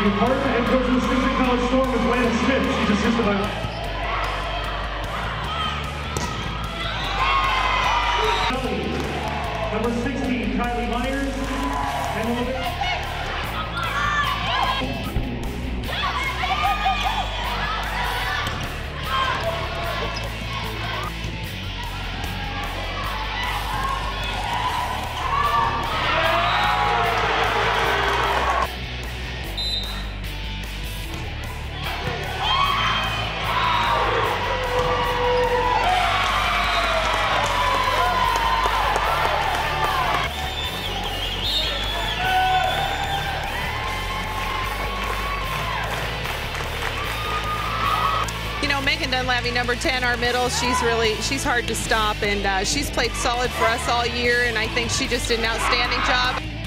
The head coach of the Simpson College Storm is Lana Smith. She's assisted by. Number 16, Kylie Myers. You know, Megan Dunlavy, number 10, our middle, she's really, she's hard to stop, and uh, she's played solid for us all year, and I think she just did an outstanding job.